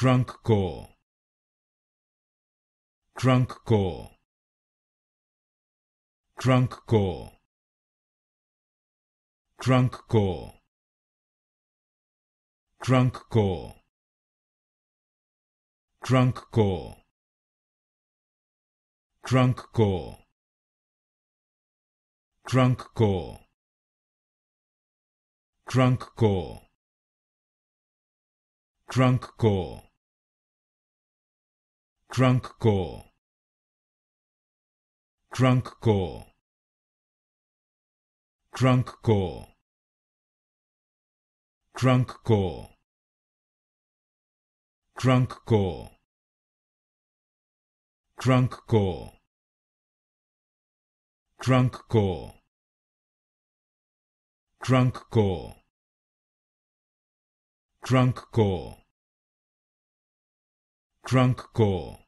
drunk core drunk core drunk core drunk core drunk core drunk core drunk core drunk core drunk core drunk core drunk core drunk core drunk core drunk core drunk core drunk core drunk core drunk core drunk core drunk goal